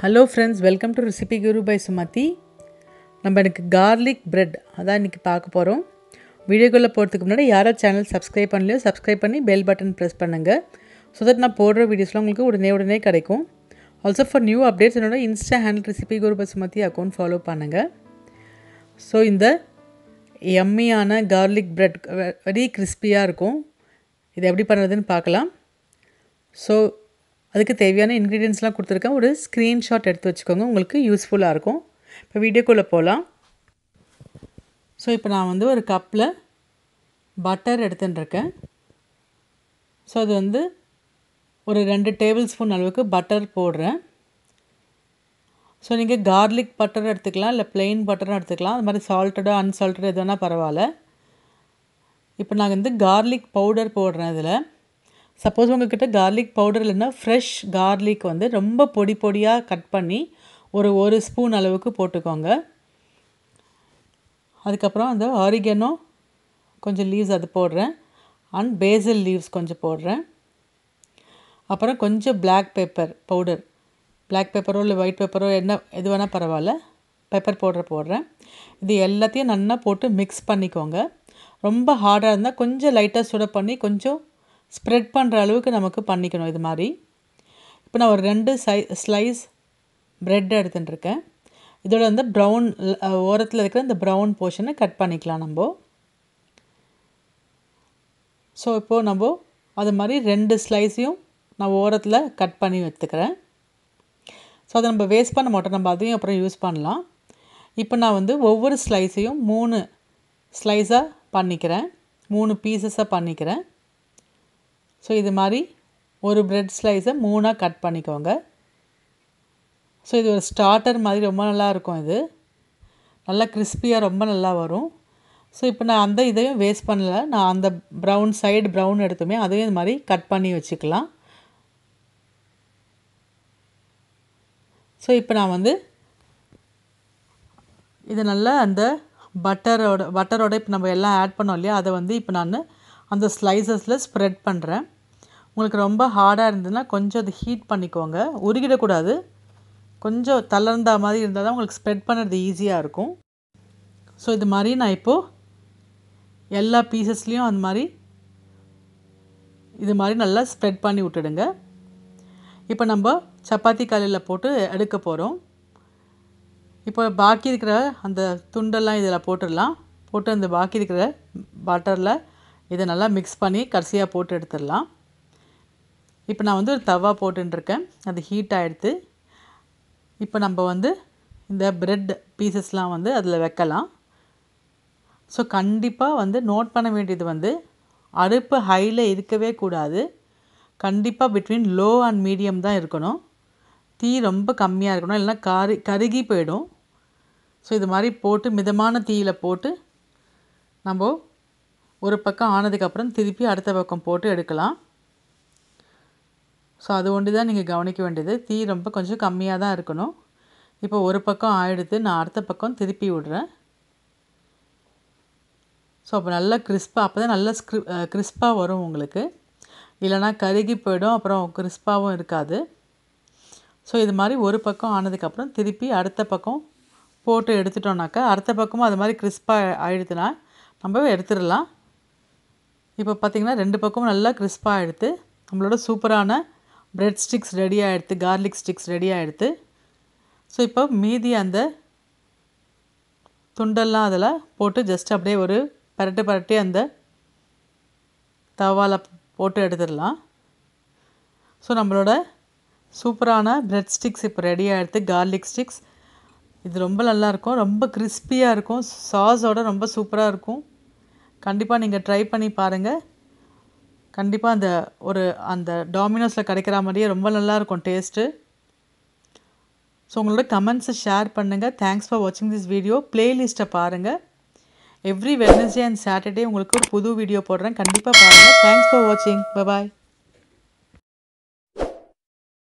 Hello friends welcome to recipe Guru by Sumathi நம்ம எனக்கு garlic bread அதான் இன்றைக்கி பார்க்க போகிறோம் வீடியோக்குள்ளே போகிறதுக்கு முன்னாடி யாரோ சேனல் சப்ஸ்கிரைப் பண்ணலையோ சப்ஸ்கிரைப் பண்ணி பெல் பட்டன் ப்ரெஸ் பண்ணுங்கள் ஸோ தட் நான் போடுற வீடியோஸ்லாம் உங்களுக்கு உடனே உடனே கிடைக்கும். ஆல்சோ ஃபார் நியூ அப்டேட்ஸ் என்னோட insta handle recipe Guru by Sumathi account follow பண்ணுங்கள் ஸோ இந்த எம்மியான கார்லிக் பிரெட் வெரி கிறிஸ்பியாக இருக்கும். இது எப்படி பண்ணுறதுன்னு பார்க்கலாம். ஸோ அதுக்கு தேவையான இன்க்ரீடியன்ஸ்லாம் கொடுத்துருக்கேன். ஒரு ஸ்க்ரீன்ஷாட் எடுத்து வச்சுக்கோங்க. உங்களுக்கு யூஸ்ஃபுல்லாக இருக்கும். இப்போ வீடியோக்குள்ளே போகலாம் ஸோ இப்போ நான் வந்து ஒரு கப்பில் பட்டர் எடுத்துட்டுருக்கேன். ஸோ அது வந்து ஒரு ரெண்டு டேபிள் ஸ்பூன் அளவுக்கு பட்டர் போடுறேன். ஸோ நீங்கள் கார்லிக் பட்டர் எடுத்துக்கலாம். இல்லை பிளெயின் பட்டரும் எடுத்துக்கலாம். அது மாதிரி சால்ட்டடோ அன்சால்ட்டடோ எது வேணால் பரவாயில்ல. இப்போ நான் வந்து கார்லிக் பவுடர் போடுறேன் இதில். சப்போஸ் உங்கள்கிட்ட கார்லிக் பவுடர் இல்லைன்னா ஃப்ரெஷ் கார்லிக் வந்து ரொம்ப பொடி பொடியாக கட் பண்ணி ஒரு ஒரு ஸ்பூன் அளவுக்கு போட்டுக்கோங்க. அதுக்கப்புறம் அந்த ஆரிகனோ கொஞ்சம் லீவ்ஸ் அது போடுறேன். அண்ட் பேசல் லீவ்ஸ் கொஞ்சம் போடுறேன். அப்புறம் கொஞ்சம் பிளாக் பேப்பர் பவுடர் பிளாக் பேப்பரோ இல்லை ஒயிட் பேப்பரோ என்ன எது வேணால் பரவாயில்ல. பெப்பர் பவுடர் போடுறேன். இது எல்லாத்தையும் நல்லா போட்டு மிக்ஸ் பண்ணிக்கோங்க. ரொம்ப ஹார்டாக இருந்தால் கொஞ்சம் லைட்டாக சுட பண்ணி கொஞ்சம் ஸ்ப்ரெட் பண்ணுற அளவுக்கு நமக்கு பண்ணிக்கணும் இது மாதிரி. இப்போ நான் ஒரு ரெண்டு சை ஸ்லைஸ் ப்ரெட் எடுத்துட்டுருக்கேன் இதோட வந்து ப்ரௌன் ஓரத்தில் இருக்கிற இந்த ப்ரௌன் போர்ஷனை கட் பண்ணிக்கலாம் நம்ம. ஸோ இப்போது நம்ம அது மாதிரி ரெண்டு ஸ்லைஸையும் நான் ஓரத்தில் கட் பண்ணி எடுத்துக்கிறேன். ஸோ அதை நம்ம வேஸ்ட் பண்ண மாட்டோம். நம்ம அதையும் அப்புறம் யூஸ் பண்ணலாம். இப்போ நான் வந்து ஒவ்வொரு ஸ்லைஸையும் மூணு ஸ்லைஸாக பண்ணிக்கிறேன். மூணு பீசஸாக பண்ணிக்கிறேன். ஸோ இது மாதிரி ஒரு ப்ரெட் ஸ்லைஸை மூணாக கட் பண்ணிக்கோங்க. ஸோ இது ஒரு ஸ்டார்டர் மாதிரி ரொம்ப நல்லா இருக்கும் இது. நல்லா கிறிஸ்பியாக ரொம்ப நல்லா வரும். ஸோ இப்போ நான் அந்த இதையும் வேஸ்ட் பண்ணல. நான் அந்த ப்ரௌன் சைடு ப்ரௌன் எடுத்துமே அதையும் இது மாதிரி கட் பண்ணி வச்சுக்கலாம். ஸோ இப்போ நான் வந்து இது நல்லா அந்த பட்டரோட பட்டரோட இப்போ நம்ம எல்லாம் ஆட் பண்ணோம் இல்லையா? அதை வந்து இப்போ நான் அந்த ஸ்லைசஸில் ஸ்ப்ரெட் பண்ணுறேன் உங்களுக்கு ரொம்ப ஹார்டாக இருந்ததுன்னா கொஞ்சம் அது ஹீட் பண்ணிக்கோங்க. உருகிடக்கூடாது. கொஞ்சம் தளர்ந்தா மாதிரி இருந்தால் தான் உங்களுக்கு ஸ்ப்ரெட் பண்ணுறது ஈஸியாக இருக்கும். ஸோ இது மாதிரி நான் இப்போது எல்லா பீசஸ்லேயும் அந்த மாதிரி இது மாதிரி நல்லா ஸ்ப்ரெட் பண்ணி விட்டுடுங்க. இப்போ நம்ம சப்பாத்தி கல்லில் போட்டு எடுக்க போகிறோம் இப்போ பாக்கி இருக்கிற அந்த துண்டெல்லாம் இதில் போட்டுடலாம். போட்டு அந்த பாக்கி இருக்கிற பட்டரில் இதை நல்லா மிக்ஸ் பண்ணி கடைசியாக போட்டு எடுத்துடலாம். இப்போ நான் வந்து ஒரு தவா போட்டுருக்கேன் அது ஹீட் ஆகிடுத்து இப்போ நம்ம வந்து இந்த பிரெட் பீசஸ்லாம் வந்து அதில் வைக்கலாம். ஸோ கண்டிப்பாக வந்து நோட் பண்ண வேண்டியது வந்து அடுப்பு ஹையில் இருக்கவே கூடாது. கண்டிப்பாக பிட்வீன் லோ அண்ட் மீடியம் தான் இருக்கணும். தீ ரொம்ப கம்மியாக இருக்கணும். இல்லைனா கரு கருகி போயிடும். ஸோ இது மாதிரி போட்டு மிதமான தீயில் போட்டு நம்ம ஒரு பக்கம் ஆனதுக்கப்புறம் திருப்பி அடுத்த பக்கம் போட்டு எடுக்கலாம். ஸோ அது ஒன்று தான் நீங்கள் கவனிக்க வேண்டியது. தீ ரொம்ப கொஞ்சம் கம்மியாக தான் இருக்கணும். இப்போ ஒரு பக்கம் ஆயிடுத்து நான் அடுத்த பக்கம் திருப்பி விடுறேன். ஸோ அப்போ நல்லா கிறிஸ்பாக அப்போ தான் நல்லா ஸ்க்ரி கிறிஸ்பாக வரும் உங்களுக்கு. இல்லைனா கருகி போயிடும். அப்புறம் கிறிஸ்பாகவும் இருக்காது. ஸோ இது மாதிரி ஒரு பக்கம் ஆனதுக்கப்புறம் திருப்பி அடுத்த பக்கம் போட்டு எடுத்துட்டோம்னாக்கா அடுத்த பக்கமும் அது மாதிரி கிறிஸ்பாக ஆகிடுதுன்னா நம்ம எடுத்துடலாம். இப்போ பார்த்திங்கன்னா ரெண்டு பக்கமும் நல்லா கிறிஸ்பாக எடுத்து நம்மளோட சூப்பரான ப்ரெட் ஸ்டிக்ஸ் ரெடி ஆகிடுது கார்லிக் ஸ்டிக்ஸ் ரெடி ஆகிடுது ஸோ இப்போ மீதி அந்த துண்டெல்லாம் அதில் போட்டு ஜஸ்ட் அப்படியே ஒரு பரட்டு பரட்டி அந்த தவாவில் போட்டு எடுத்துடலாம். ஸோ நம்மளோட சூப்பரான ப்ரெட் ஸ்டிக்ஸ் இப்போ ரெடி ஆகிடுது கார்லிக் ஸ்டிக்ஸ் இது ரொம்ப நல்லாயிருக்கும் ரொம்ப கிறிஸ்பியாக இருக்கும் சாஸோட ரொம்ப சூப்பராக இருக்கும். கண்டிப்பாக நீங்கள் ட்ரை பண்ணி பாருங்கள் கண்டிப்பாக அந்த ஒரு அந்த டாமினோஸில் கிடைக்கிற மாதிரியே ரொம்ப நல்லாயிருக்கும் டேஸ்ட்டு ஸோ உங்களோட கமெண்ட்ஸை ஷேர் பண்ணுங்கள் தேங்க்ஸ் ஃபார் வாட்சிங் திஸ் வீடியோ ப்ளேலிஸ்ட்டை பாருங்கள் எவ்ரி வெட்னஸ்டே அண்ட் சாட்டர்டே உங்களுக்கு ஒரு புது வீடியோ போடுறேன். கண்டிப்பாக பாருங்கள் தேங்க்ஸ் ஃபார் வாட்சிங் பாய்